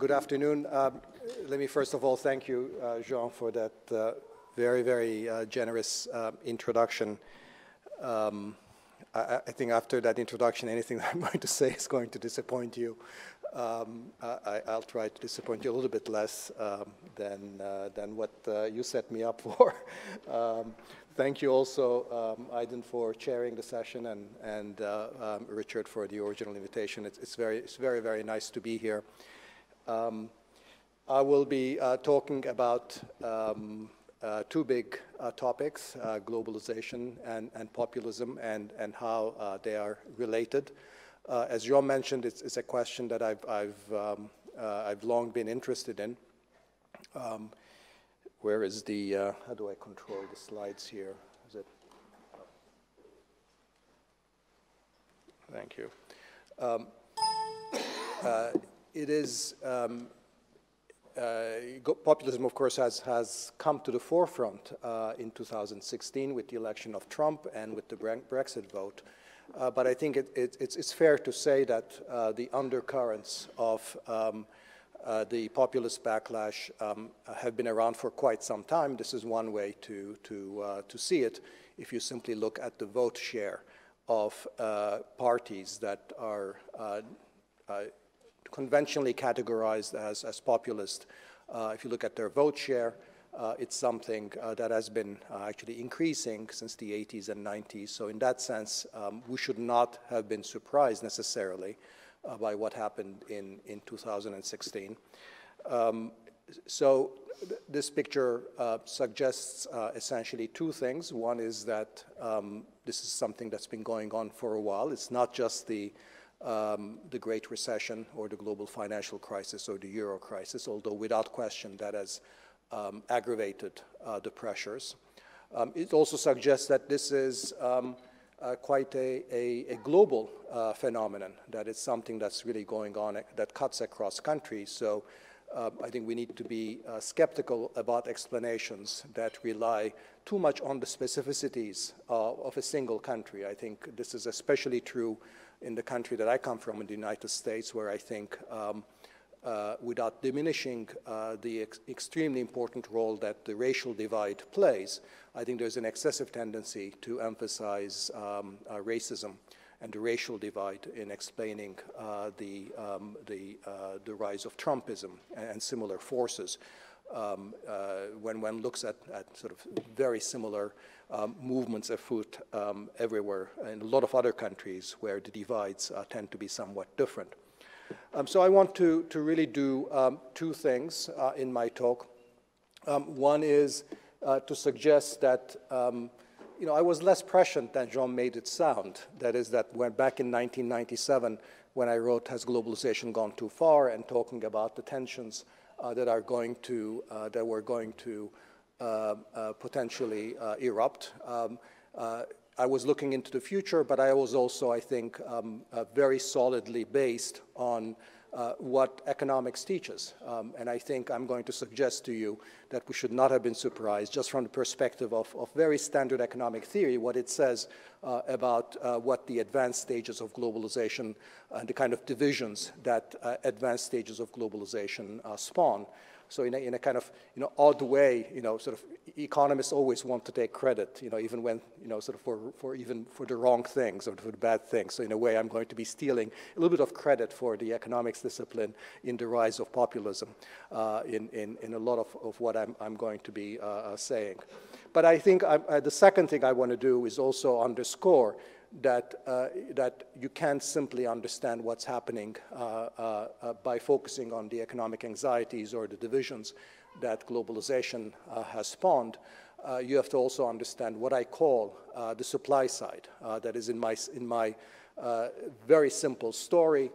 Good afternoon. Um, let me first of all thank you, uh, Jean, for that uh, very, very uh, generous uh, introduction. Um, I, I, think after that introduction, anything that I'm going to say is going to disappoint you. Um, I, will try to disappoint you a little bit less um, than, uh, than what uh, you set me up for. Um, thank you also, um, Aydin, for chairing the session and, and Richard for the original invitation. It's, it's, very, it's very, very nice to be here. Um, I will be uh, talking about um, uh, two big uh, topics, uh, globalization and, and, populism, and, and how uh, they are related. Uh, as Jean mentioned, it's, it's, a question that I've, I've, um, I've long been interested in. Um, where is the, how do I control the slides here? Is it? Thank you. Um, it is, um, uh, populism, of course, has, has come to the forefront uh, in 2016 with the election of Trump and with the Brexit vote. Uh, but I think it, it, it's, it's, fair to say that uh, the undercurrents of um, uh, the populist backlash um, have been around for quite some time. This is one way to, to, uh, to see it if you simply look at the vote share of parties that are conventionally categorized as, as populist. Uh, if you look at their vote share, uh, it's something uh, that has been uh, actually increasing since the 80s and 90s. So in that sense, um, we should not have been surprised necessarily uh, by what happened in, in 2016. Um, so th this picture uh, suggests essentially two things. One is that um, this is something that's been going on for a while. It's not just the um, the Great Recession or the global financial crisis or the euro crisis, although without question that has um, aggravated uh, the pressures. Um, it also suggests that this is um, uh, quite a, a, a global uh, phenomenon, that it's something that's really going on that cuts across countries. So uh, I think we need to be uh, skeptical about explanations that rely too much on the specificities uh, of a single country. I think this is especially true in the country that I come from, in the United States, where I think, um, uh, without diminishing uh, the ex extremely important role that the racial divide plays, I think there's an excessive tendency to emphasize um, uh, racism and the racial divide in explaining uh, the, um, the, uh, the rise of Trumpism and similar forces. Um, uh, when one looks at, at, sort of very similar um, movements afoot um, everywhere in a lot of other countries where the divides uh, tend to be somewhat different. Um, so I want to, to really do um, two things uh, in my talk. Um, one is uh, to suggest that um, you know, I was less prescient than Jean made it sound. That is that when back in 1997, when I wrote Has Globalization Gone Too Far and talking about the tensions uh, that are going to, uh, that were going to potentially uh, erupt. Um, I was looking into the future, but I was also, I think, um, very solidly based on uh, what economics teaches. Um, and I think I'm going to suggest to you that we should not have been surprised just from the perspective of, of very standard economic theory, what it says uh, about uh, what the advanced stages of globalization and the kind of divisions that advanced stages of globalization spawn. So in a, in a kind of you know, odd way, you know, sort of economists always want to take credit, you know, even when, you know, sort of for, for even for the wrong things or for the bad things. So in a way, I'm going to be stealing a little bit of credit for the economics discipline in the rise of populism uh, in, in, in a lot of, of what I'm, I'm going to be uh, uh saying. But I think I, uh, the second thing I want to do is also underscore that, uh, that you can't simply understand what's happening uh, uh, uh by focusing on the economic anxieties or the divisions that globalization uh, has spawned. Uh, you have to also understand what I call the supply side. that is in my, in my very simple story.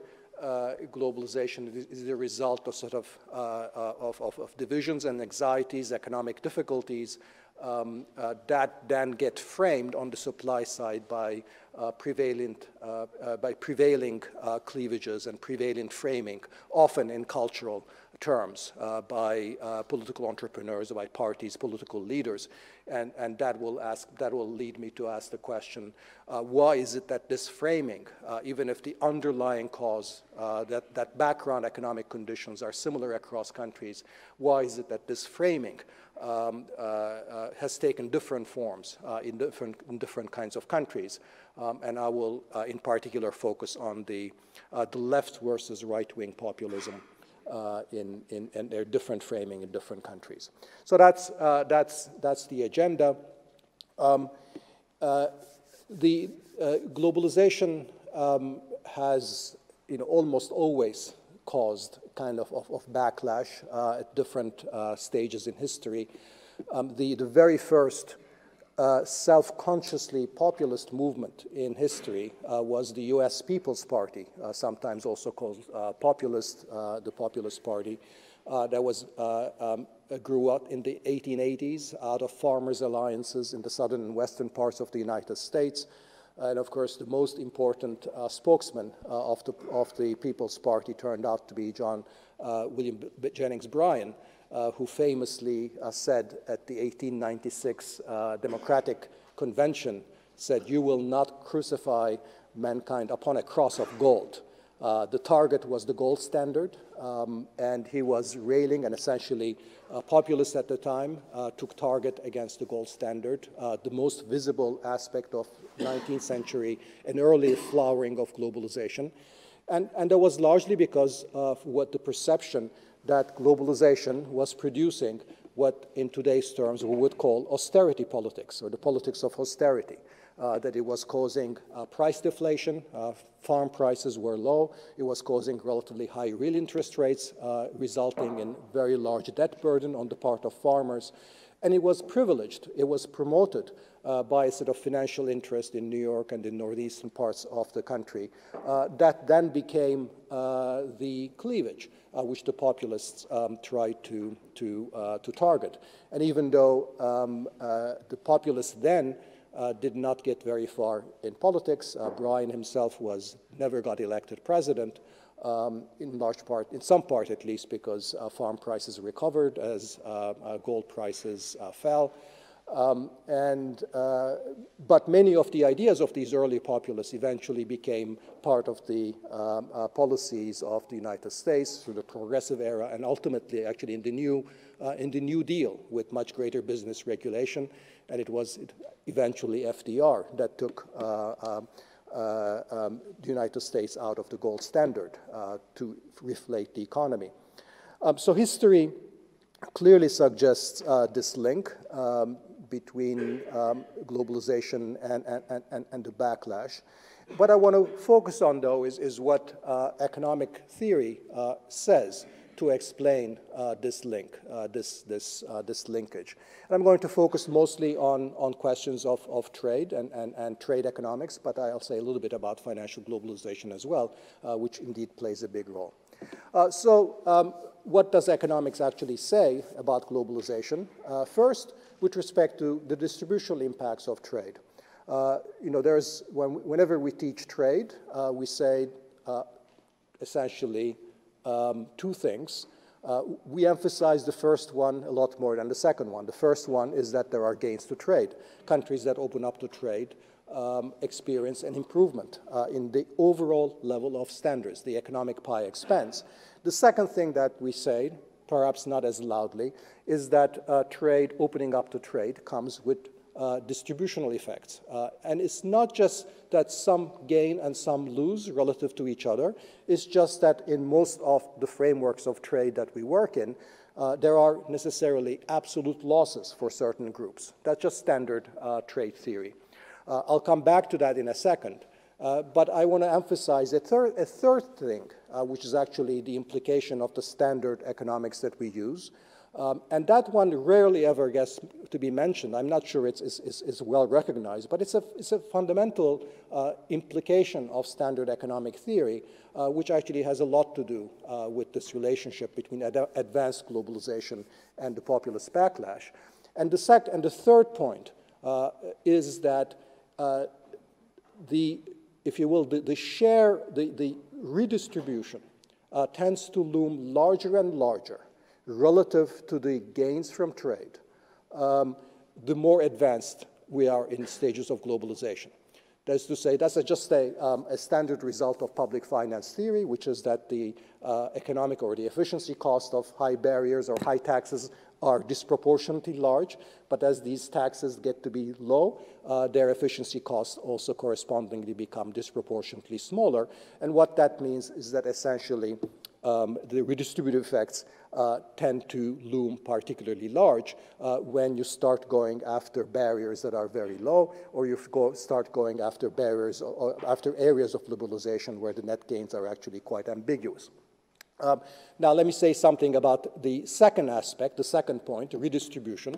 globalization is the result of sort of, of, of, of divisions and anxieties, economic difficulties, um, uh, that then get framed on the supply side by uh, prevalent, uh, uh, by prevailing cleavages and prevalent framing, often in cultural terms, by political entrepreneurs, by parties, political leaders. And, and that, will ask, that will lead me to ask the question, uh, why is it that this framing, uh, even if the underlying cause, uh, that, that background economic conditions are similar across countries, why is it that this framing um, uh, uh, has taken different forms uh, in, different, in different kinds of countries? Um, and I will, in particular, focus on the, the left versus right-wing populism uh, in, in, and their different framing in different countries. So that's, uh, that's, that's the agenda. Um, uh, the uh, globalization um, has you know, almost always caused kind of, of, of backlash uh, at different uh, stages in history. Um, the, the very first uh, self-consciously populist movement in history uh, was the U.S. People's Party, uh, sometimes also called uh, populist, uh, the Populist Party, uh, that was um, grew up in the 1880s out of farmers' alliances in the southern and western parts of the United States. And of course, the most important spokesman of, the, of the People's Party turned out to be John William B Jennings Bryan, uh, who famously uh, said at the 1896 uh, Democratic Convention, said, you will not crucify mankind upon a cross of gold. Uh, the target was the gold standard, um, and he was railing and essentially uh, populist at the time, uh, took target against the gold standard, the most visible aspect of 19th century and early flowering of globalization. And, and that was largely because of what the perception that globalization was producing what in today's terms we would call austerity politics or the politics of austerity. Uh, that it was causing uh, price deflation, uh, farm prices were low, it was causing relatively high real interest rates, uh, resulting in very large debt burden on the part of farmers, and it was privileged, it was promoted uh, by a sort of financial interest in New York and the northeastern parts of the country. Uh, that then became the cleavage uh, which the populists um, tried to, to, uh, to target. And even though um, uh, the populists then did not get very far in politics, Bryan himself was never got elected president, um, in large part, in some part at least, because uh, farm prices recovered as uh, uh, gold prices fell. Um, and, uh, but many of the ideas of these early populists eventually became part of the um, uh, policies of the United States through the progressive era and ultimately actually in the new, uh, in the New Deal with much greater business regulation. And it was eventually FDR that took uh, um, uh, um, the United States out of the gold standard uh, to reflate the economy. Um, so history clearly suggests this link. Um, between um, globalization and, and, and, and, the backlash. What I want to focus on, though, is, is what uh, economic theory uh, says to explain uh, this link, uh, this, this, uh, this linkage. And I'm going to focus mostly on, on questions of, of trade and, and, and trade economics, but I'll say a little bit about financial globalization as well, uh, which indeed plays a big role. so um, what does economics actually say about globalization? first, with respect to the distributional impacts of trade. Uh, you know, there's, when, whenever we teach trade, uh, we say uh, essentially um, two things. Uh, we emphasize the first one a lot more than the second one. The first one is that there are gains to trade. Countries that open up to trade um, experience an improvement uh, in the overall level of standards, the economic pie expands. The second thing that we say perhaps not as loudly, is that uh, trade, opening up to trade, comes with uh, distributional effects. Uh, and it's not just that some gain and some lose relative to each other, it's just that in most of the frameworks of trade that we work in, uh, there are necessarily absolute losses for certain groups. That's just standard uh, trade theory. Uh, I'll come back to that in a second. But I want to emphasize a, thir a third thing, which is actually the implication of the standard economics that we use. Um, and that one rarely ever gets to be mentioned. I'm not sure it's, it's, it's, well recognized, but it's a, it's a fundamental uh, implication of standard economic theory, uh, which actually has a lot to do uh, with this relationship between ad advanced globalization and the populist backlash. And the, sec and the third point uh, is that the if you will, the, the share, the, the redistribution uh, tends to loom larger and larger relative to the gains from trade. Um, the more advanced we are in stages of globalization. That's to say, that's a, just a, um, a, standard result of public finance theory, which is that the uh, economic or the efficiency cost of high barriers or high taxes are disproportionately large, but as these taxes get to be low, uh, their efficiency costs also correspondingly become disproportionately smaller. And what that means is that essentially um, the redistributive effects uh, tend to loom particularly large uh, when you start going after barriers that are very low, or you go, start going after barriers or, after areas of liberalization where the net gains are actually quite ambiguous. Um, now, let me say something about the second aspect, the second point, redistribution.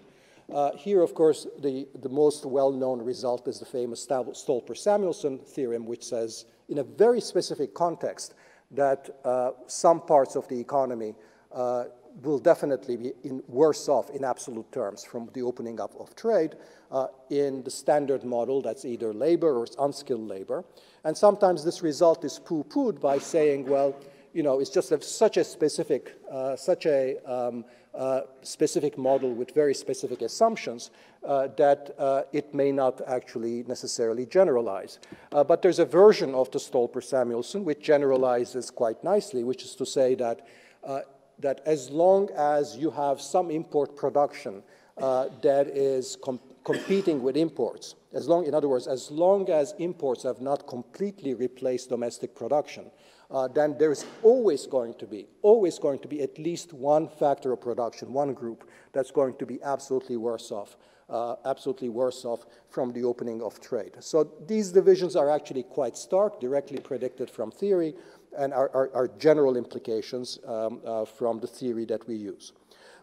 Uh, here, of course, the, the most well-known result is the famous Stolper-Samuelson theorem, which says, in a very specific context, that uh, some parts of the economy uh, will definitely be in worse off in absolute terms from the opening up of trade uh, in the standard model that's either labor or unskilled labor. And sometimes this result is poo-pooed by saying, well, you know, it's just a, such a specific, uh, such a um, uh, specific model with very specific assumptions uh, that uh, it may not actually necessarily generalize. Uh, but there's a version of the Stolper-Samuelson which generalizes quite nicely, which is to say that, uh, that as long as you have some import production that is com competing with imports, as long, in other words, as long as imports have not completely replaced domestic production, uh, then there's always going to be, always going to be at least one factor of production, one group that's going to be absolutely worse off, uh, absolutely worse off from the opening of trade. So these divisions are actually quite stark, directly predicted from theory, and are, are, are general implications um, uh, from the theory that we use.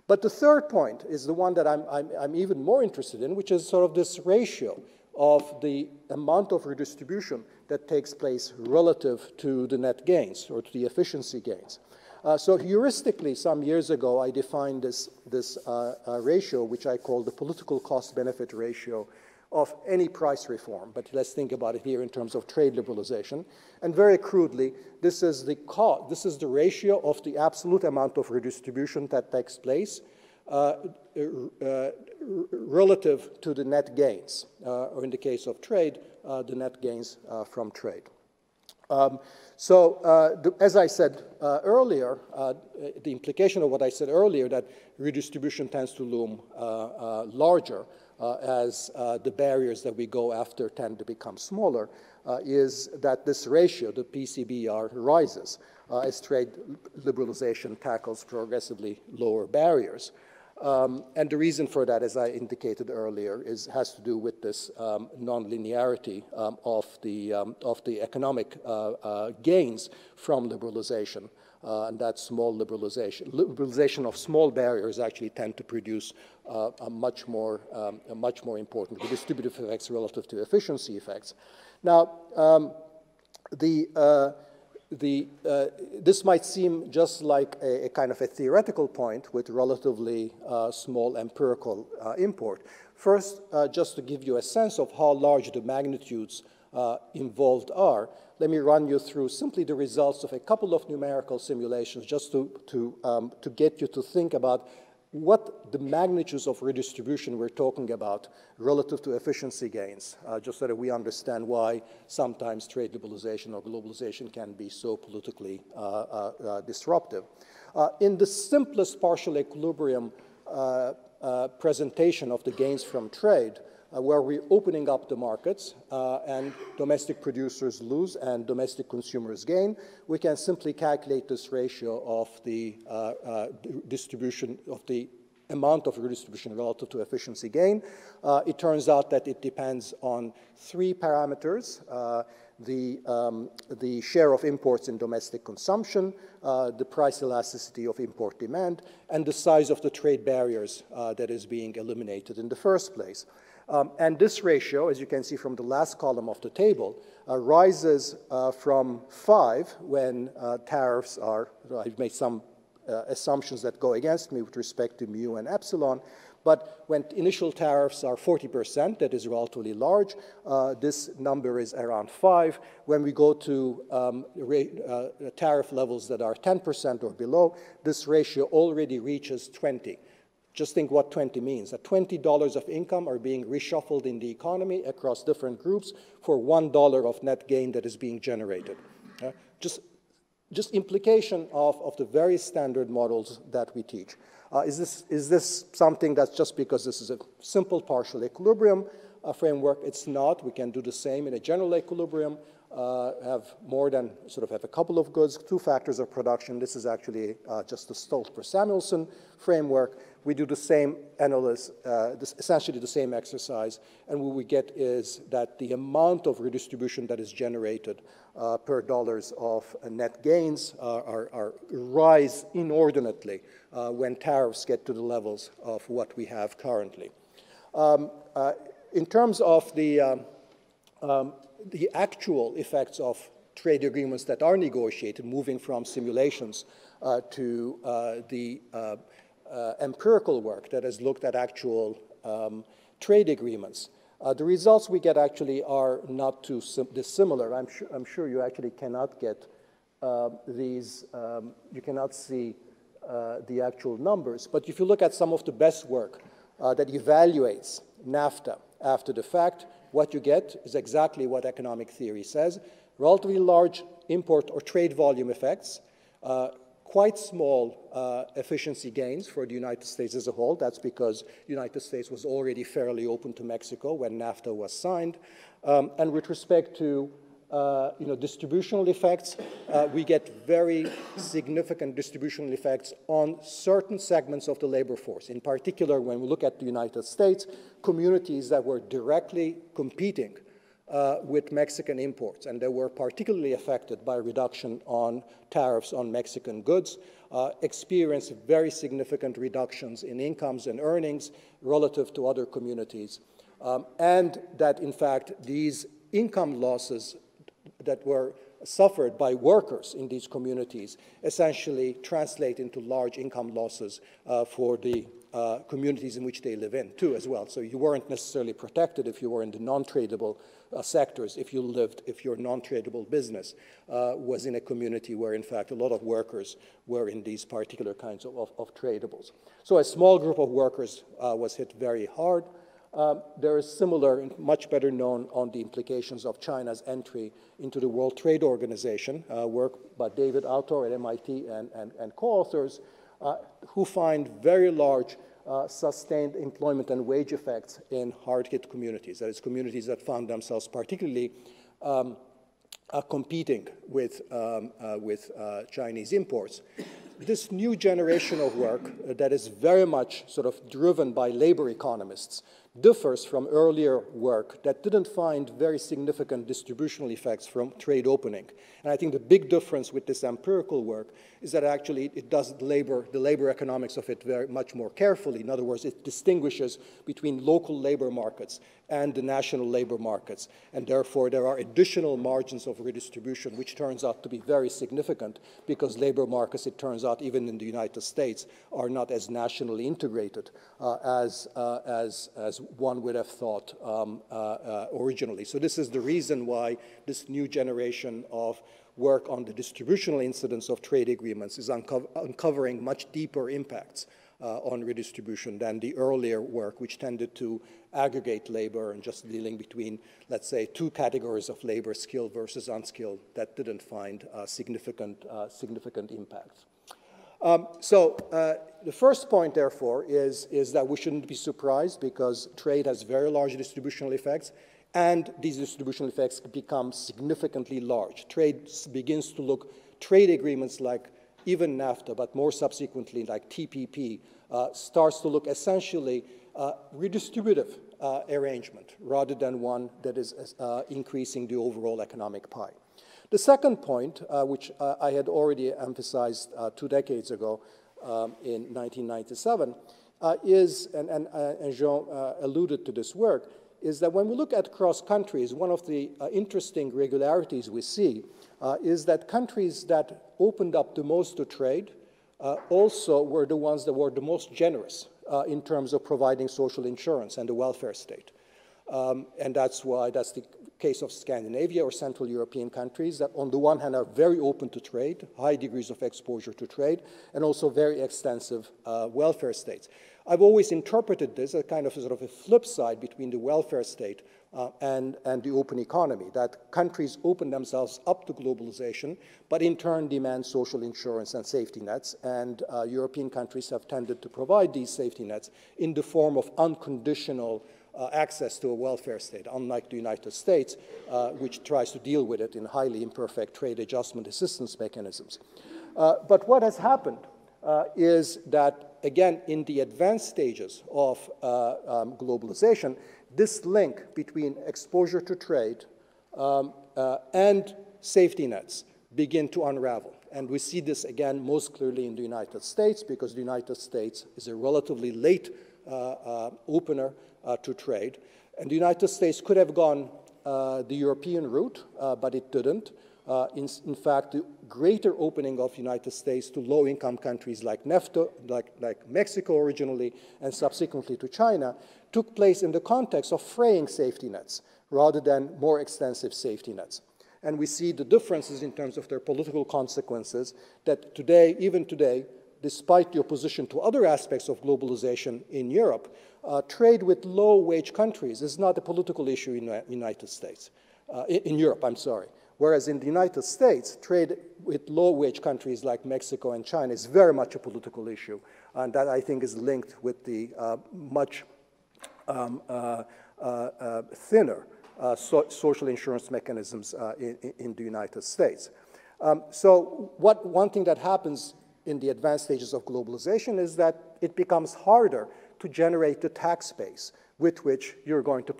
But the third point is the one that I'm, I'm, I'm even more interested in, which is sort of this ratio of the amount of redistribution that takes place relative to the net gains or to the efficiency gains. Uh, so heuristically, some years ago, I defined this, this uh, uh, ratio, which I call the political cost-benefit ratio of any price reform. But let's think about it here in terms of trade liberalization. And very crudely, this is the, this is the ratio of the absolute amount of redistribution that takes place relative to the net gains, uh, or in the case of trade, the net gains from trade. Um, so, uh, the, as I said uh, earlier, uh, the implication of what I said earlier, that redistribution tends to loom larger as the barriers that we go after tend to become smaller, is that this ratio, the PCBR, rises as trade liberalization tackles progressively lower barriers. Um, and the reason for that, as I indicated earlier, is, has to do with this um, nonlinearity um, of, the, um, of the economic uh, uh, gains from liberalization. Uh, and that small liberalization, liberalization of small barriers actually tend to produce uh, a much more, um, a much more important distributive effects relative to efficiency effects. Now, um, the uh, the, uh, this might seem just like a, a, kind of a theoretical point with relatively uh, small empirical uh, import. First, uh, just to give you a sense of how large the magnitudes uh, involved are, let me run you through simply the results of a couple of numerical simulations just to, to, um, to get you to think about what the magnitudes of redistribution we're talking about relative to efficiency gains, uh, just so that we understand why sometimes trade liberalization or globalization can be so politically uh, uh, uh disruptive. Uh, in the simplest partial equilibrium uh, presentation of the gains from trade, uh, where we're opening up the markets uh, and domestic producers lose and domestic consumers gain, we can simply calculate this ratio of the uh, uh distribution of the amount of redistribution relative to efficiency gain. Uh, it turns out that it depends on three parameters. Uh, the, um, the share of imports in domestic consumption, uh, the price elasticity of import demand, and the size of the trade barriers uh, that is being eliminated in the first place. Um, and this ratio, as you can see from the last column of the table, uh, rises uh, from 5 when uh, tariffs are, I've made some uh, assumptions that go against me with respect to mu and epsilon, but when initial tariffs are 40%, that is relatively large, uh, this number is around 5. When we go to um, uh, tariff levels that are 10% or below, this ratio already reaches 20. Just think what 20 means. That $20 of income are being reshuffled in the economy across different groups for $1 of net gain that is being generated. Uh, just, just implication of, of the very standard models that we teach. Uh, is, this, is this something that's just because this is a simple partial equilibrium uh, framework? It's not. We can do the same in a general equilibrium uh, have more than sort of have a couple of goods, two factors of production. This is actually uh, just the Stolper-Samuelson framework. We do the same analysis, uh, essentially the same exercise, and what we get is that the amount of redistribution that is generated uh, per dollars of net gains are, are, rise inordinately uh, when tariffs get to the levels of what we have currently. Um, uh, in terms of the um, um the actual effects of trade agreements that are negotiated, moving from simulations uh, to uh, the uh, uh empirical work that has looked at actual um, trade agreements. Uh, the results we get actually are not too dissimilar. I'm, su I'm sure you actually cannot get uh, these, um, you cannot see the actual numbers, but if you look at some of the best work that evaluates NAFTA after the fact, what you get is exactly what economic theory says. Relatively large import or trade volume effects, uh, quite small uh, efficiency gains for the United States as a whole. That's because the United States was already fairly open to Mexico when NAFTA was signed. Um, and with respect to uh, you know, distributional effects, uh, we get very significant distributional effects on certain segments of the labor force. In particular, when we look at the United States, communities that were directly competing uh, with Mexican imports, and they were particularly affected by reduction on tariffs on Mexican goods, uh, experienced very significant reductions in incomes and earnings relative to other communities. Um, and that, in fact, these income losses that were suffered by workers in these communities essentially translate into large income losses uh, for the uh, communities in which they live in too as well. So you weren't necessarily protected if you were in the non-tradable uh, sectors, if you lived, if your non-tradable business uh, was in a community where in fact a lot of workers were in these particular kinds of, of, of tradables. So a small group of workers uh, was hit very hard. Um, there is similar and much better known on the implications of China's entry into the World Trade Organization, uh, work by David Autor at MIT and, and, and co-authors, uh, who find very large uh, sustained employment and wage effects in hard-hit communities, that is, communities that found themselves particularly um, uh, competing with, um, uh, with uh, Chinese imports. This new generation of work that is very much sort of driven by labor economists differs from earlier work that didn't find very significant distributional effects from trade opening. And I think the big difference with this empirical work is that actually it does labor, the labor economics of it very much more carefully. In other words, it distinguishes between local labor markets and the national labor markets. And therefore, there are additional margins of redistribution, which turns out to be very significant because labor markets, it turns out, even in the United States, are not as nationally integrated uh, as, uh, as, as one would have thought um, uh, uh originally. So this is the reason why this new generation of work on the distributional incidence of trade agreements is unco uncovering much deeper impacts uh, on redistribution than the earlier work, which tended to aggregate labor and just dealing between, let's say, two categories of labor, skilled versus unskilled, that didn't find uh, significant, uh, significant impacts. Um, so uh, the first point, therefore, is, is that we shouldn't be surprised because trade has very large distributional effects and these distributional effects become significantly large. Trade begins to look, trade agreements like even NAFTA, but more subsequently like TPP, uh, starts to look essentially uh, redistributive uh, arrangement rather than one that is uh, increasing the overall economic pie. The second point, uh, which uh, I had already emphasized two decades ago um, in 1997, is, and, and, and Jean alluded to this work, is that when we look at cross countries, one of the uh, interesting regularities we see uh, is that countries that opened up the most to trade uh, also were the ones that were the most generous uh, in terms of providing social insurance and the welfare state. Um, and that's why that's the case of Scandinavia or Central European countries that on the one hand are very open to trade, high degrees of exposure to trade, and also very extensive uh, welfare states. I've always interpreted this as kind of a sort of a flip side between the welfare state uh, and, and the open economy, that countries open themselves up to globalization, but in turn demand social insurance and safety nets, and uh, European countries have tended to provide these safety nets in the form of unconditional uh, access to a welfare state, unlike the United States, uh, which tries to deal with it in highly imperfect trade adjustment assistance mechanisms. Uh, but what has happened uh, is that, again, in the advanced stages of um, globalization, this link between exposure to trade um, uh, and safety nets begin to unravel. And we see this again most clearly in the United States because the United States is a relatively late uh, uh, opener uh, to trade. And the United States could have gone uh, the European route, uh, but it didn't. In, in, fact, the greater opening of the United States to low-income countries like NAFTA, like, like Mexico originally, and subsequently to China, took place in the context of fraying safety nets rather than more extensive safety nets. And we see the differences in terms of their political consequences that today, even today, despite the opposition to other aspects of globalization in Europe, uh, trade with low-wage countries is not a political issue in the United States, uh, in, Europe, I'm sorry. Whereas in the United States, trade with low-wage countries like Mexico and China is very much a political issue, and that I think is linked with the uh, much um, uh, uh, uh, thinner so social insurance mechanisms in, in, the United States. Um, so what, one thing that happens in the advanced stages of globalization is that it becomes harder to generate the tax base with which you're going to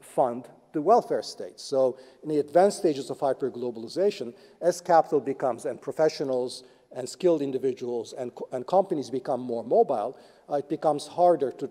fund the welfare state. So in the advanced stages of hyperglobalization, as capital becomes, and professionals and skilled individuals and, and companies become more mobile, uh, it becomes harder to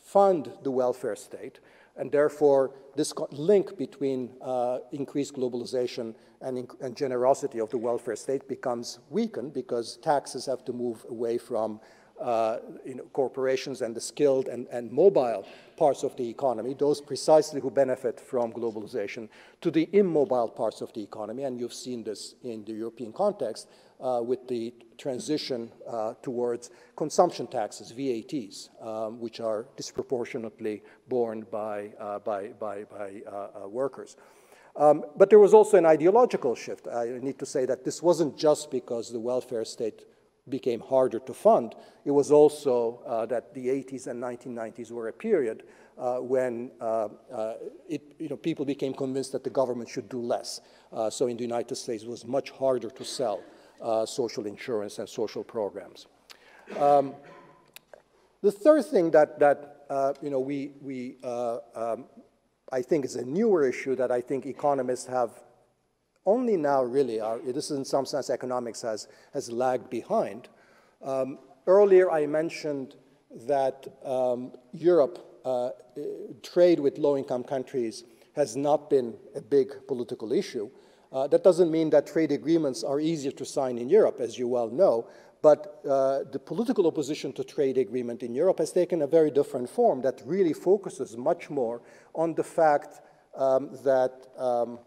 fund the welfare state, and therefore this link between uh, increased globalization and, and, generosity of the welfare state becomes weakened because taxes have to move away from uh, you know, corporations and the skilled and, and, mobile parts of the economy, those precisely who benefit from globalization, to the immobile parts of the economy. And you've seen this in the European context uh, with the transition uh, towards consumption taxes, VATs, um, which are disproportionately borne by, uh, by, by, by uh, uh, workers. Um, but there was also an ideological shift. I need to say that this wasn't just because the welfare state became harder to fund. It was also uh, that the 80s and 1990s were a period uh, when uh, uh, it, you know, people became convinced that the government should do less. Uh, so in the United States, it was much harder to sell social insurance and social programs. Um, the third thing that, that you know, we, we um, I think is a newer issue that I think economists have only now really, this is in some sense economics has, has lagged behind. Um, earlier I mentioned that um, Europe, uh, trade with low-income countries has not been a big political issue. Uh, that doesn't mean that trade agreements are easier to sign in Europe, as you well know, but uh, the political opposition to trade agreement in Europe has taken a very different form that really focuses much more on the fact um, that um,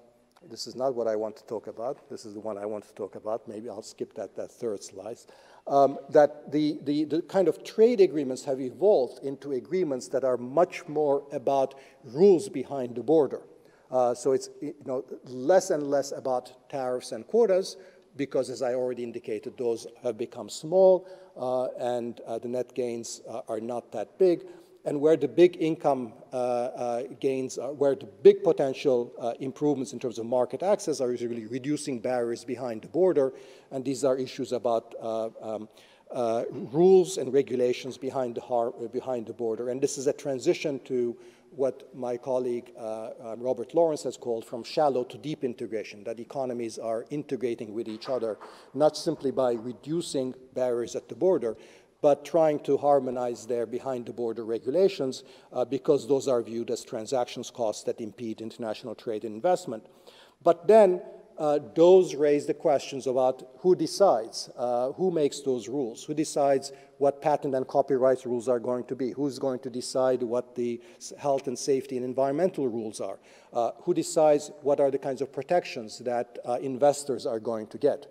this is not what I want to talk about. This is the one I want to talk about. Maybe I'll skip that, that third slide. Um, that the, the, the kind of trade agreements have evolved into agreements that are much more about rules behind the border. Uh, so it's you know, less and less about tariffs and quotas because, as I already indicated, those have become small uh, and uh, the net gains uh, are not that big and where the big income uh, uh, gains, are, where the big potential uh, improvements in terms of market access are usually reducing barriers behind the border, and these are issues about uh, um, uh, rules and regulations behind the, uh, behind the border. And this is a transition to what my colleague um, Robert Lawrence has called from shallow to deep integration, that economies are integrating with each other, not simply by reducing barriers at the border, but trying to harmonize their behind-the-border regulations uh, because those are viewed as transactions costs that impede international trade and investment. But then uh, those raise the questions about who decides, uh, who makes those rules, who decides what patent and copyright rules are going to be, who's going to decide what the health and safety and environmental rules are, uh, who decides what are the kinds of protections that uh, investors are going to get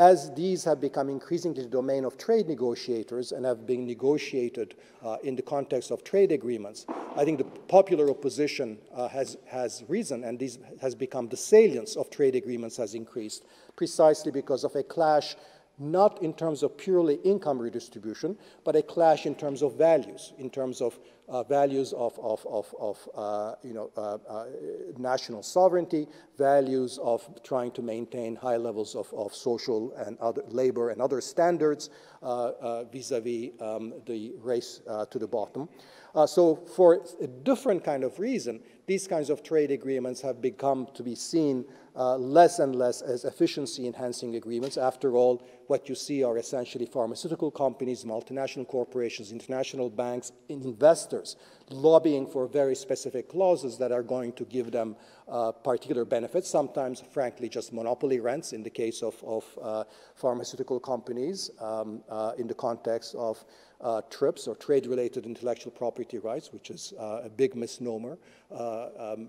as these have become increasingly the domain of trade negotiators and have been negotiated uh, in the context of trade agreements, I think the popular opposition uh, has, has risen and this has become the salience of trade agreements has increased precisely because of a clash not in terms of purely income redistribution, but a clash in terms of values, in terms of uh, values of, of, of, of uh, you know, uh, uh, national sovereignty, values of trying to maintain high levels of, of social and other labor and other standards uh, uh, vis-a-vis -vis, um, the race to the bottom. so for a different kind of reason, these kinds of trade agreements have become to be seen uh, less and less as efficiency enhancing agreements. After all, what you see are essentially pharmaceutical companies, multinational corporations, international banks, investors lobbying for very specific clauses that are going to give them uh, particular benefits, sometimes, frankly, just monopoly rents in the case of, of uh, pharmaceutical companies um, uh, in the context of uh, TRIPS or trade-related intellectual property rights, which is uh, a big misnomer um,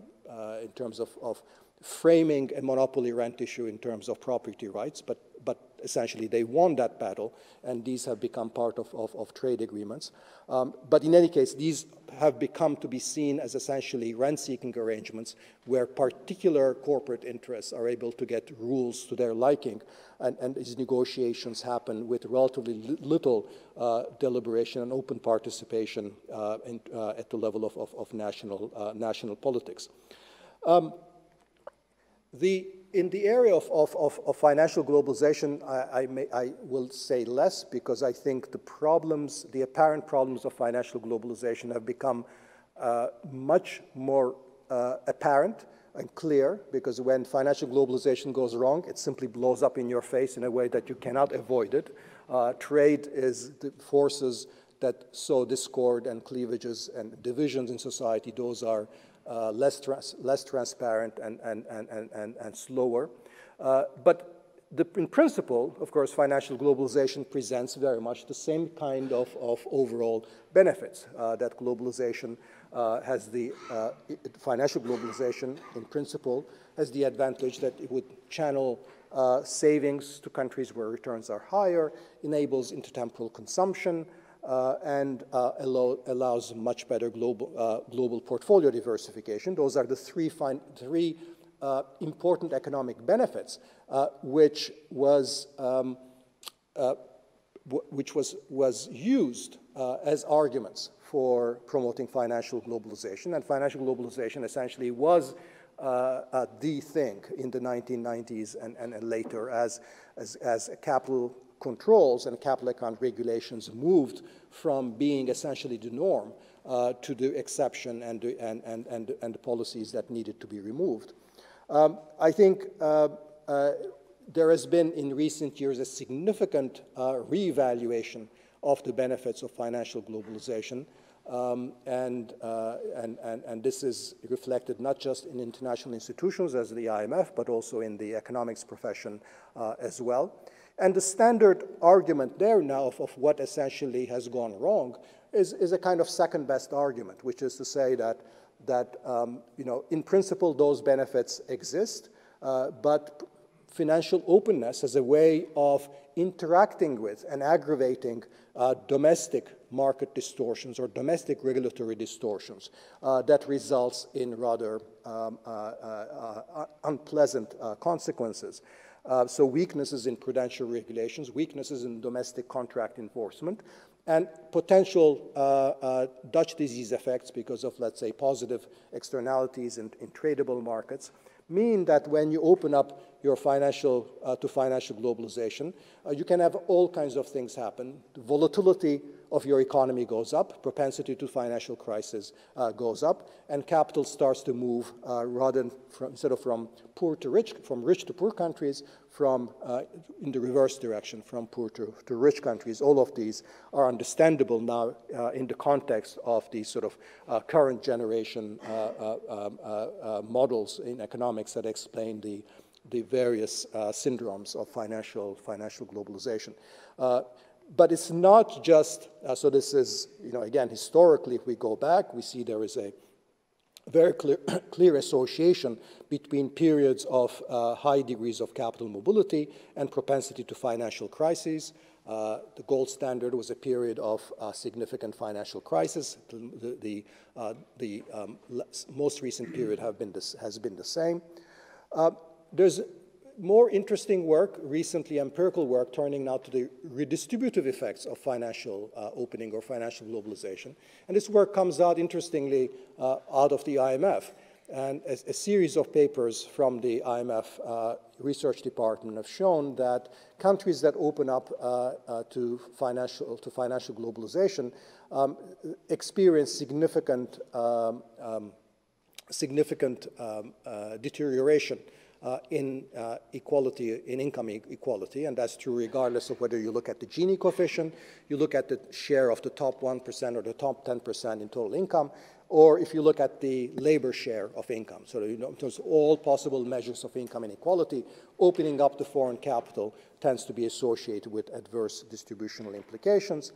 in terms of, of framing a monopoly rent issue in terms of property rights, but, but essentially they won that battle, and these have become part of, of, of trade agreements. Um, but in any case, these have become to be seen as essentially rent-seeking arrangements where particular corporate interests are able to get rules to their liking, and, and these negotiations happen with relatively little uh, deliberation and open participation uh, in, uh, at the level of, of, of national, uh, national politics. Um, the, in the area of, of, of, of financial globalization, I, I, may, I, will say less because I think the problems, the apparent problems of financial globalization have become uh, much more uh, apparent and clear because when financial globalization goes wrong, it simply blows up in your face in a way that you cannot avoid it. Uh, trade is the forces that sow discord and cleavages and divisions in society. Those are uh, less, trans less transparent and, and, and, and, and slower. Uh, but the, in principle, of course, financial globalization presents very much the same kind of, of overall benefits uh, that globalization uh, has the uh, financial globalization in principle has the advantage that it would channel uh, savings to countries where returns are higher, enables intertemporal consumption, uh, and uh, allow, allows much better global, uh, global portfolio diversification. Those are the three, three uh, important economic benefits, uh, which was, um, uh, which was, was used as arguments for promoting financial globalization. And financial globalization essentially was the thing in the 1990s and, and, and later as, as, as capital controls and capital account regulations moved from being essentially the norm uh, to the exception and the, and, and, and, and the policies that needed to be removed. Um, I think uh, uh, there has been in recent years a significant uh, reevaluation of the benefits of financial globalization. Um, and, uh, and, and, and, this is reflected not just in international institutions as the IMF, but also in the economics profession uh, as well. And the standard argument there now of, of what essentially has gone wrong is, is a kind of second best argument, which is to say that, that um, you know, in principle, those benefits exist, uh, but financial openness as a way of interacting with and aggravating uh, domestic market distortions or domestic regulatory distortions uh, that results in rather um, uh, uh, uh unpleasant consequences. Uh, so weaknesses in prudential regulations, weaknesses in domestic contract enforcement, and potential uh, uh, Dutch disease effects because of, let's say, positive externalities in, in tradable markets mean that when you open up your financial uh, to financial globalization, uh, you can have all kinds of things happen. The volatility of your economy goes up, propensity to financial crisis uh, goes up, and capital starts to move uh, rather than from, instead of from poor to rich, from rich to poor countries, from uh, in the reverse direction, from poor to, to rich countries. All of these are understandable now uh, in the context of these sort of uh, current generation uh, um, models in economics that explain the the various syndromes of financial financial globalization but it's not just, uh, so this is, you know, again, historically, if we go back, we see there is a very clear, clear association between periods of uh, high degrees of capital mobility and propensity to financial crises. Uh, the gold standard was a period of uh, significant financial crisis. The, the, uh, the um, most recent period have been this, has been the same. Uh, there's more interesting work, recently empirical work, turning now to the redistributive effects of financial uh, opening or financial globalization. And this work comes out, interestingly, uh, out of the IMF. And a, a, series of papers from the IMF uh, research department have shown that countries that open up uh, uh, to, financial, to financial globalization um, experience significant, um, um, significant um, uh, deterioration uh, in uh, equality, in income equality, and that's true regardless of whether you look at the Gini coefficient, you look at the share of the top 1% or the top 10% in total income, or if you look at the labor share of income. So you know, there's all possible measures of income inequality, opening up the foreign capital tends to be associated with adverse distributional implications.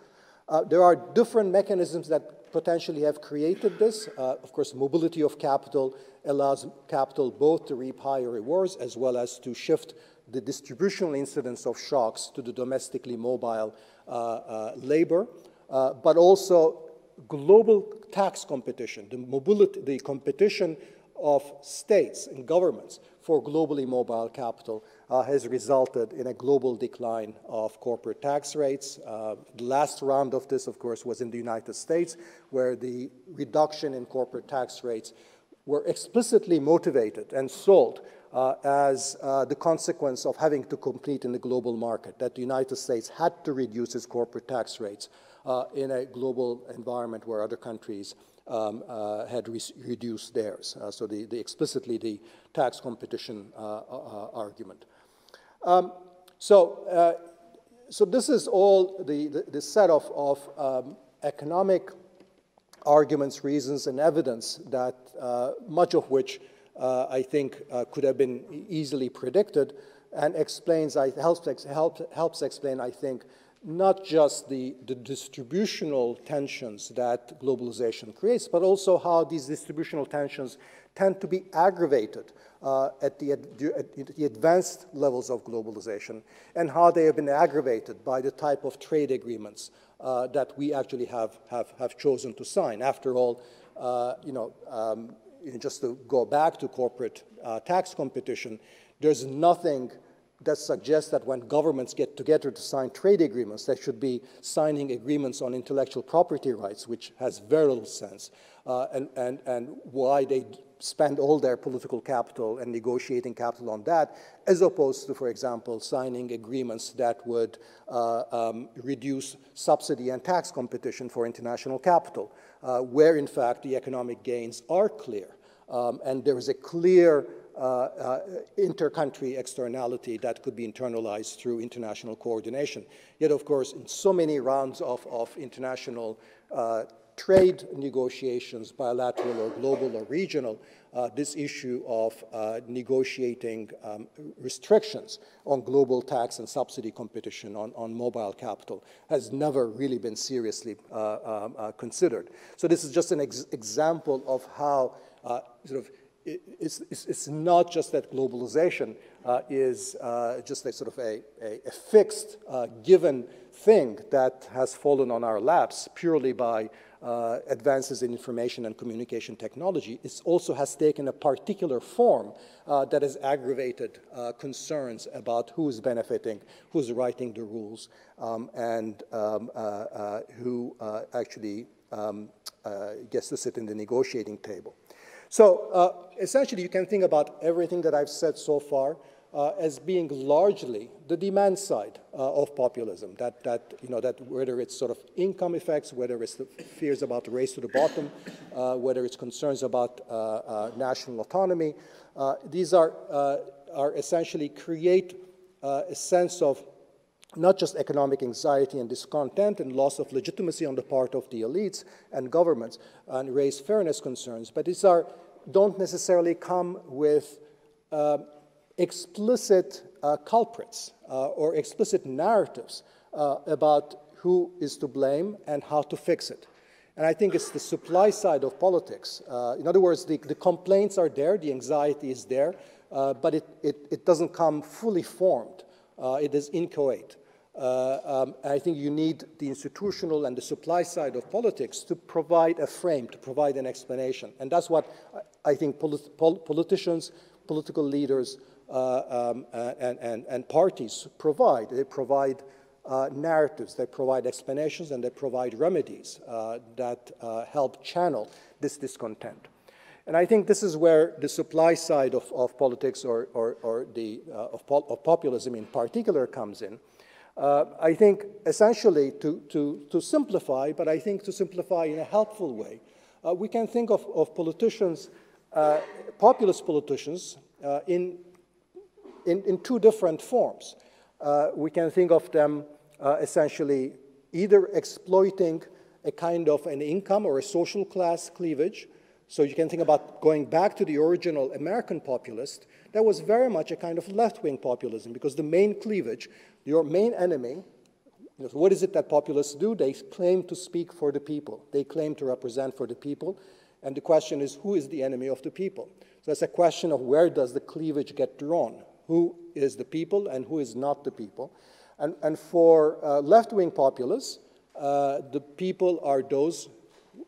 Uh, there are different mechanisms that potentially have created this. Uh, of course, mobility of capital allows capital both to reap higher rewards as well as to shift the distributional incidence of shocks to the domestically mobile uh, uh labor, uh, but also global tax competition, the mobility, the competition of states and governments for globally mobile capital uh, has resulted in a global decline of corporate tax rates. Uh, the last round of this, of course, was in the United States, where the reduction in corporate tax rates were explicitly motivated and sold uh, as uh, the consequence of having to compete in the global market, that the United States had to reduce its corporate tax rates uh, in a global environment where other countries um, uh, had re reduced theirs. Uh, so the, the, explicitly the tax competition uh, argument. Um, so, so this is all the, the, the set of, of um, economic arguments, reasons, and evidence that uh, much of which uh, I think uh, could have been easily predicted and explains, I, helps, help, helps explain, I think, not just the, the, distributional tensions that globalization creates, but also how these distributional tensions tend to be aggravated uh, at, the, at, the, advanced levels of globalization and how they have been aggravated by the type of trade agreements uh, that we actually have, have, have chosen to sign. After all, uh, you know, um, just to go back to corporate uh, tax competition, there's nothing that suggests that when governments get together to sign trade agreements, they should be signing agreements on intellectual property rights, which has very little sense, uh, and, and, and why they spend all their political capital and negotiating capital on that, as opposed to, for example, signing agreements that would uh, um, reduce subsidy and tax competition for international capital, uh, where in fact the economic gains are clear. Um, and there is a clear uh, uh, inter-country externality that could be internalized through international coordination. Yet, of course, in so many rounds of, of international uh, trade negotiations, bilateral or global or regional, uh, this issue of uh, negotiating um, restrictions on global tax and subsidy competition on, on mobile capital has never really been seriously uh, um, uh, considered. So this is just an ex example of how uh, sort of it, it's, it's, it's, not just that globalization uh, is just a sort of a, a, a fixed given thing that has fallen on our laps purely by uh, advances in information and communication technology, it also has taken a particular form uh, that has aggravated uh, concerns about who's benefiting, who's writing the rules, um, and um, uh, uh, who uh, actually um, gets to sit in the negotiating table. So essentially, you can think about everything that I've said so far uh, as being largely the demand side uh, of populism. That, that, you know, that whether it's sort of income effects, whether it's the fears about the race to the bottom, uh, whether it's concerns about uh, uh, national autonomy, uh, these are, are essentially create a sense of not just economic anxiety and discontent and loss of legitimacy on the part of the elites and governments and raise fairness concerns, but these are, don't necessarily come with uh, explicit uh, culprits uh, or explicit narratives uh, about who is to blame and how to fix it. And I think it's the supply side of politics. Uh, in other words, the, the, complaints are there, the anxiety is there, uh, but it, it, it, doesn't come fully formed. Uh, it is inchoate. Um, I think you need the institutional and the supply side of politics to provide a frame, to provide an explanation. And that's what I think polit pol politicians, political leaders, uh, um, uh, and, and, and, parties provide. They provide uh, narratives, they provide explanations, and they provide remedies uh, that uh, help channel this discontent. And I think this is where the supply side of, of politics or, or, or the, uh, of, pol of, populism in particular comes in. I think essentially to, to, to, simplify, but I think to simplify in a helpful way, we can think of, of politicians, populist politicians, in in, in two different forms. Uh, we can think of them uh, essentially either exploiting a kind of an income or a social class cleavage. So you can think about going back to the original American populist. That was very much a kind of left-wing populism because the main cleavage, your main enemy, what is it that populists do? They claim to speak for the people. They claim to represent for the people. And the question is, who is the enemy of the people? So it's a question of where does the cleavage get drawn? Who is the people and who is not the people. And, and for uh, left-wing populists, uh, the people are those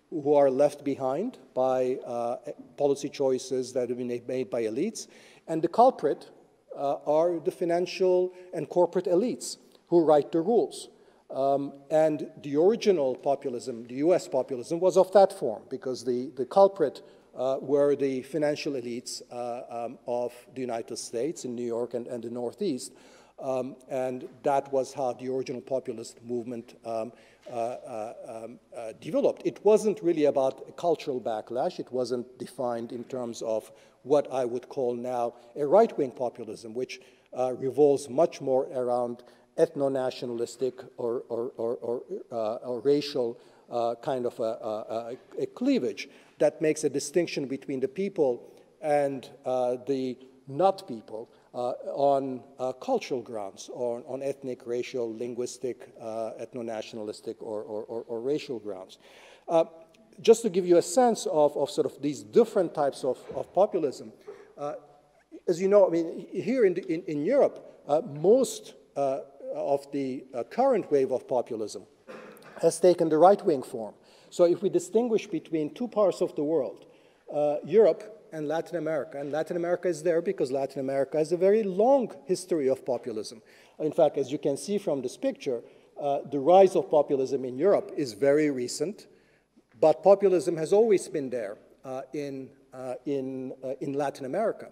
who are left behind by uh, policy choices that have been made by elites. And the culprit uh, are the financial and corporate elites who write the rules. Um, and the original populism, the US populism, was of that form because the, the culprit uh, were the financial elites uh, um, of the United States in New York and, and the Northeast. Um, and that was how the original populist movement um, uh, uh um, uh, developed. It wasn't really about a cultural backlash. It wasn't defined in terms of what I would call now a right-wing populism, which uh, revolves much more around ethno-nationalistic or, or, or, or racial kind of a, a, a cleavage that makes a distinction between the people and uh, the not people uh, on uh, cultural grounds, or on ethnic, racial, linguistic, uh, ethno-nationalistic, or, or, or, or, racial grounds. Uh, just to give you a sense of, of sort of these different types of, of populism, uh, as you know, I mean, here in, the, in, in, Europe, most of the current wave of populism has taken the right-wing form. So if we distinguish between two parts of the world, uh, Europe and Latin America, and Latin America is there because Latin America has a very long history of populism. In fact, as you can see from this picture, uh, the rise of populism in Europe is very recent, but populism has always been there uh, in, uh, in, uh, in Latin America.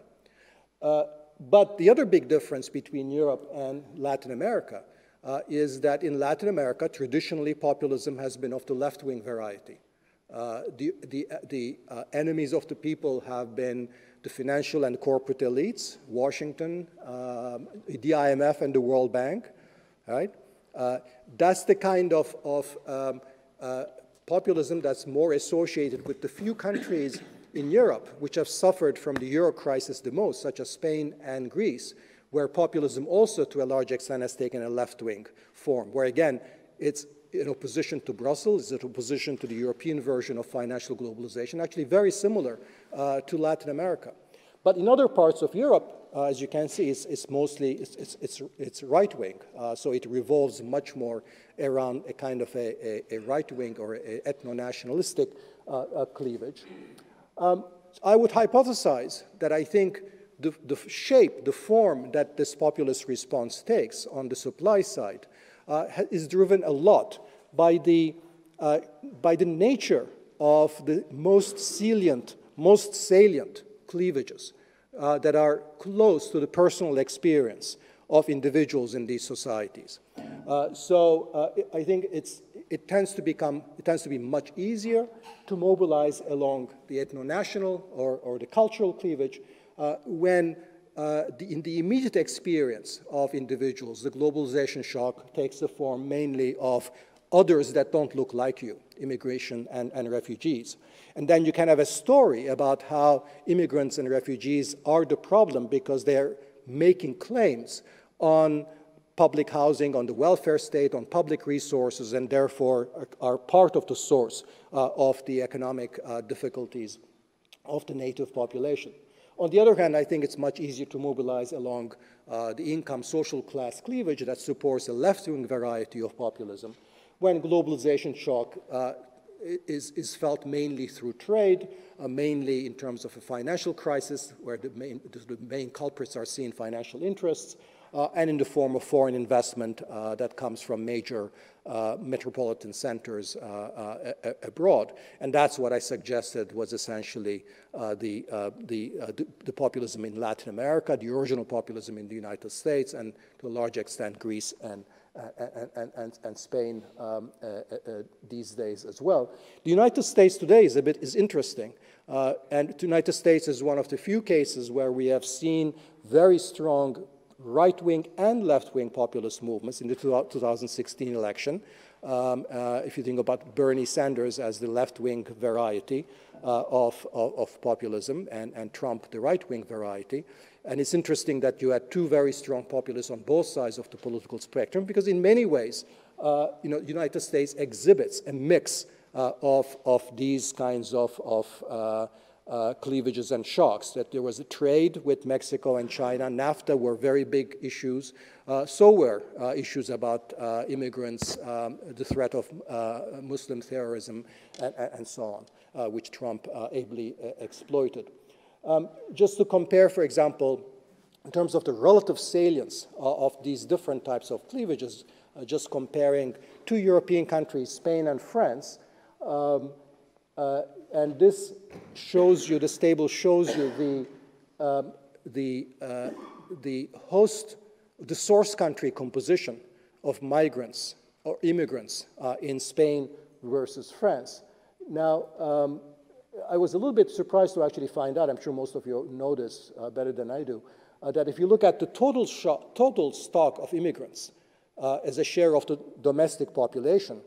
Uh, but the other big difference between Europe and Latin America uh, is that in Latin America, traditionally populism has been of the left-wing variety. Uh, the, the, uh, the uh, enemies of the people have been the financial and corporate elites, Washington, um, the IMF and the World Bank, right? Uh, that's the kind of, of um, uh, populism that's more associated with the few countries in Europe which have suffered from the euro crisis the most, such as Spain and Greece, where populism also, to a large extent, has taken a left-wing form, where again, it's in opposition to Brussels, it's in opposition to the European version of financial globalization, actually very similar uh, to Latin America. But in other parts of Europe, uh, as you can see, it's, it's mostly, it's, it's, it's, right-wing, uh, so it revolves much more around a kind of a, a, a right-wing or ethno-nationalistic uh, uh, cleavage. Um, I would hypothesize that I think the, the, shape, the form that this populist response takes on the supply side uh, is driven a lot by the, uh, by the nature of the most salient, most salient cleavages. uh, that are close to the personal experience of individuals in these societies. Uh, so uh, I think it's, it tends to become, it tends to be much easier to mobilize along the ethno-national or, or the cultural cleavage uh, when uh, the, in the immediate experience of individuals, the globalization shock takes the form mainly of others that don't look like you, immigration and, and refugees. And then you can have a story about how immigrants and refugees are the problem because they're making claims on public housing, on the welfare state, on public resources, and therefore are, part of the source uh, of the economic uh, difficulties of the native population. On the other hand, I think it's much easier to mobilize along uh, the income social class cleavage that supports a left-wing variety of populism when globalization shock uh, is, is, felt mainly through trade, uh, mainly in terms of a financial crisis where the main, the main culprits are seen financial interests, and in the form of foreign investment uh, that comes from major uh, metropolitan centers uh, uh, abroad. And that's what I suggested was essentially uh, the, the, the, populism in Latin America, the original populism in the United States, and to a large extent Greece and, and, and, and, Spain um, these days as well. The United States today is a bit is interesting. and the United States is one of the few cases where we have seen very strong right-wing and left-wing populist movements in the 2016 election. Um, uh, if you think about Bernie Sanders as the left-wing variety uh, of, of, of, populism and, and Trump the right-wing variety. And it's interesting that you had two very strong populists on both sides of the political spectrum because in many ways, uh, you know, the United States exhibits a mix uh, of, of these kinds of, of uh, uh, cleavages and shocks, that there was a trade with Mexico and China. NAFTA were very big issues. Uh, so were uh, issues about uh, immigrants, um, the threat of uh, Muslim terrorism, and, and so on, uh, which Trump ably exploited. Um, just to compare, for example, in terms of the relative salience of these different types of cleavages, just comparing two European countries, Spain and France, um, and this shows you, this table shows you the, um, the, uh, the host, the source country composition of migrants or immigrants uh, in Spain versus France. Now, um, I was a little bit surprised to actually find out, I'm sure most of you know this uh, better than I do, uh, that if you look at the total, total stock of immigrants uh, as a share of the domestic population,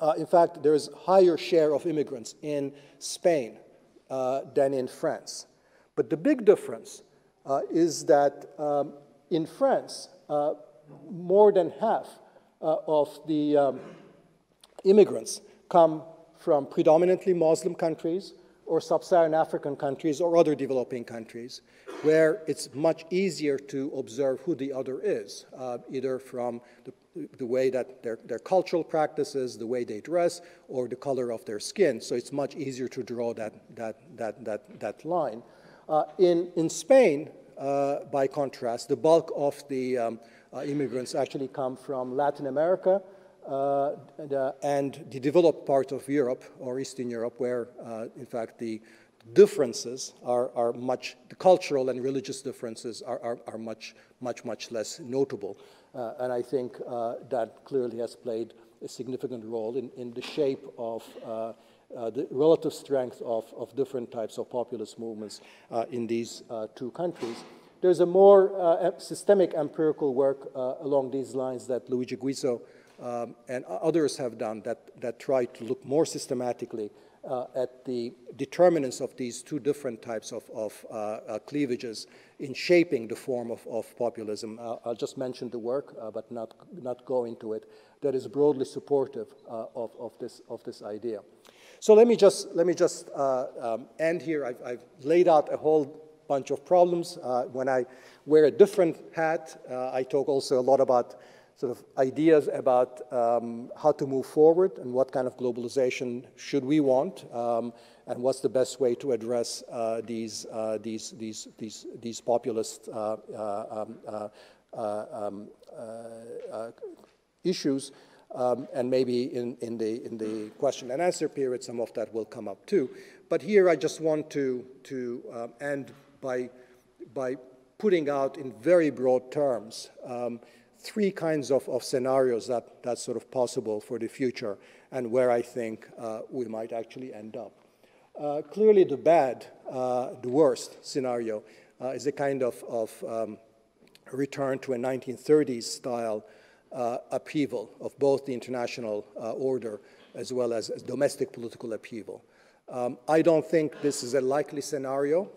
uh, in fact, there is higher share of immigrants in Spain uh, than in France. But the big difference uh, is that um, in France, uh, more than half uh, of the um, immigrants come from predominantly Muslim countries or sub-Saharan African countries or other developing countries where it's much easier to observe who the other is, uh, either from the the way that their, their cultural practices, the way they dress, or the color of their skin. So it's much easier to draw that, that, that, that, that line. Uh, in, in Spain, uh, by contrast, the bulk of the um, uh, immigrants actually come from Latin America and, uh, and, the developed part of Europe or Eastern Europe, where uh, in fact the differences are, are much, the cultural and religious differences are, are, are much, much, much less notable. Uh, and I think uh, that clearly has played a significant role in, in the shape of uh, the relative strength of, of different types of populist movements uh, in these uh, two countries. There's a more systemic empirical work along these lines that Luigi Guiso um, and others have done that, that try to look more systematically uh, at the determinants of these two different types of, of uh, uh, cleavages in shaping the form of, of populism. Uh, I'll just mention the work, uh, but not, not go into it, that is broadly supportive uh, of, of, this, of this idea. So let me just, let me just um, end here. I've, I've, laid out a whole bunch of problems. when I wear a different hat, I talk also a lot about sort of ideas about um, how to move forward and what kind of globalization should we want um, and what's the best way to address uh, these, uh, these, these, these, these populist uh, uh um, uh, um issues. Um, and maybe in, in, the, in the question and answer period, some of that will come up too. But here I just want to, to um, end by by putting out in very broad terms three kinds of, of, scenarios that, that's sort of possible for the future and where I think uh, we might actually end up. Uh, clearly, the bad, uh, the worst scenario uh, is a kind of, of um, return to a 1930s style uh, upheaval of both the international uh, order as well as, as domestic political upheaval. Um, I don't think this is a likely scenario,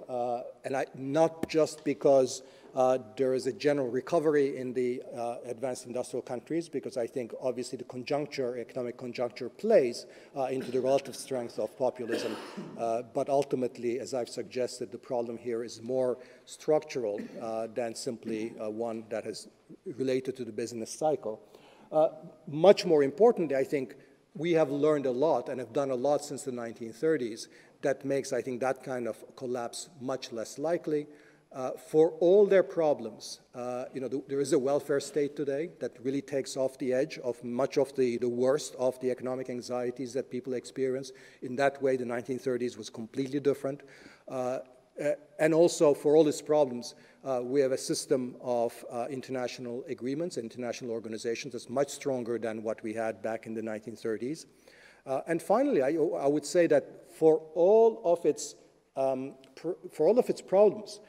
and I, not just because uh, there is a general recovery in the uh, advanced industrial countries, because I think obviously the conjuncture, economic conjuncture, plays uh, into the relative strength of populism. Uh, but ultimately, as I've suggested, the problem here is more structural uh, than simply one that is related to the business cycle. much more importantly, I think we have learned a lot and have done a lot since the 1930s that makes, I think, that kind of collapse much less likely. Uh, for all their problems, uh, you know, the, there is a welfare state today that really takes off the edge of much of the, the worst of the economic anxieties that people experience. In that way, the 1930s was completely different. Uh, uh, and also, for all its problems, uh, we have a system of uh, international agreements, international organizations that's much stronger than what we had back in the 1930s. Uh, and finally, I, I, would say that for all of its, um, for all of its problems,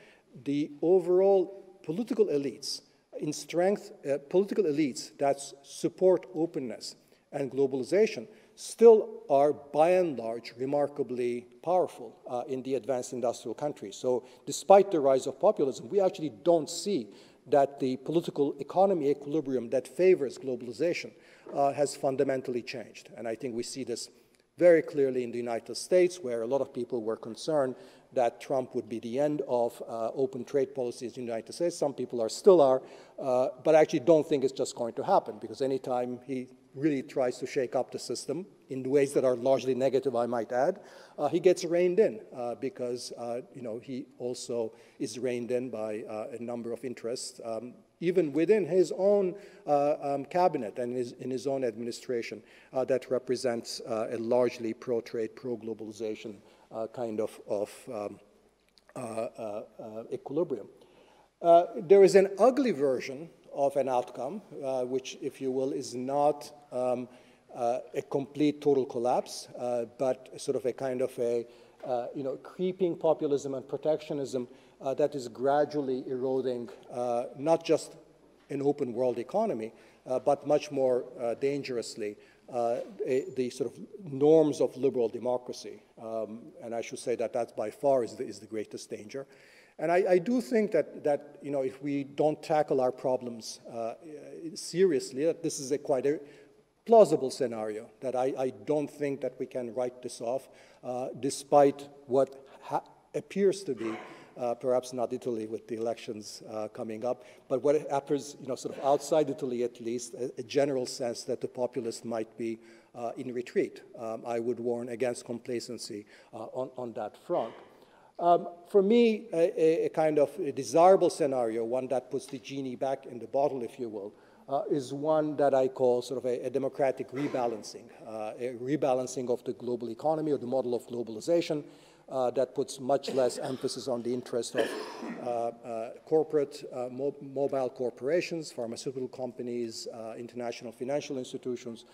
the overall political elites, in strength, uh, political elites that support openness and globalization still are by and large remarkably powerful uh, in the advanced industrial countries. So despite the rise of populism, we actually don't see that the political economy equilibrium that favors globalization uh, has fundamentally changed. And I think we see this very clearly in the United States, where a lot of people were concerned that Trump would be the end of uh, open trade policies in the United States. Some people are still are, uh, but I actually don't think it's just going to happen because anytime he really tries to shake up the system in ways that are largely negative, I might add, uh, he gets reined in uh, because uh, you know he also is reined in by uh, a number of interests, um, even within his own uh, um, cabinet and his, in his own administration, uh, that represents a largely pro-trade, pro-globalization kind of, of um, equilibrium. there is an ugly version of an outcome, which, if you will, is not um, uh, a complete total collapse, uh, but sort of a kind of a uh, you know, creeping populism and protectionism uh, that is gradually eroding uh, not just an open world economy, uh, but much more dangerously a, the sort of norms of liberal democracy. Um, and I should say that that by far is the, is the greatest danger. And I, I, do think that, that, you know, if we don't tackle our problems seriously, that this is a quite a plausible scenario that I, I, don't think that we can write this off, uh, despite what appears to be uh, perhaps not Italy with the elections uh, coming up, but what appears, you know, sort of outside Italy at least, a, a general sense that the populists might be uh, in retreat. Um, I would warn against complacency uh, on, on that front. Um, for me, a, a, kind of a desirable scenario, one that puts the genie back in the bottle, if you will, uh, is one that I call sort of a, a democratic rebalancing, uh, a rebalancing of the global economy or the model of globalization uh, that puts much less emphasis on the interest of uh, uh, corporate, uh, mo mobile corporations, pharmaceutical companies, international financial institutions,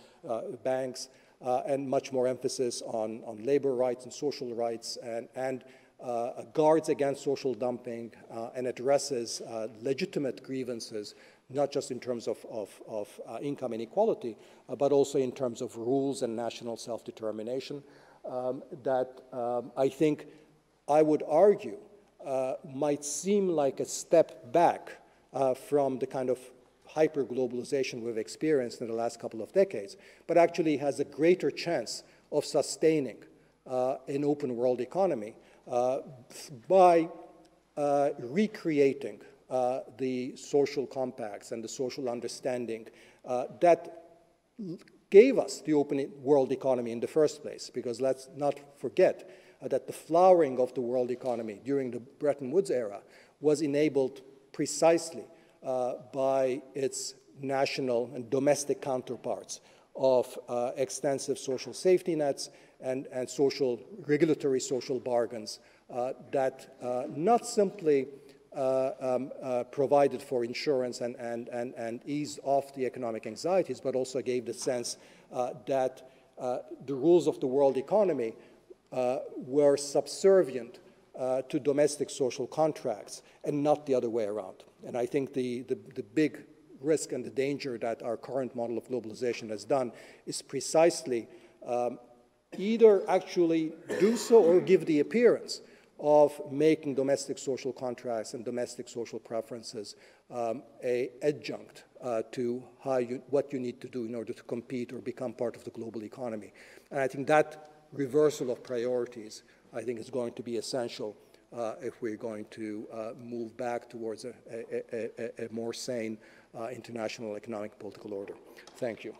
banks, and much more emphasis on, on labor rights and social rights and, and uh, guards against social dumping uh, and addresses uh, legitimate grievances not just in terms of, of, of uh, income inequality, uh, but also in terms of rules and national self-determination, um, that um, I think I would argue uh, might seem like a step back uh, from the kind of hyper-globalization we've experienced in the last couple of decades, but actually has a greater chance of sustaining uh, an open world economy uh, by recreating uh, the social compacts and the social understanding uh, that gave us the open world economy in the first place. Because let's not forget uh, that the flowering of the world economy during the Bretton Woods era was enabled precisely uh, by its national and domestic counterparts of uh, extensive social safety nets and, and social regulatory social bargains uh, that not simply uh, um, uh, provided for insurance and, and, and, and eased off the economic anxieties, but also gave the sense uh, that uh, the rules of the world economy uh, were subservient uh, to domestic social contracts and not the other way around. And I think the, the, the big risk and the danger that our current model of globalization has done is precisely um, either actually do so or give the appearance of making domestic social contracts and domestic social preferences um, a adjunct uh, to you, what you need to do in order to compete or become part of the global economy. And I think that reversal of priorities, I think, is going to be essential uh, if we're going to uh, move back towards a, a, a, a more sane uh, international economic political order. Thank you.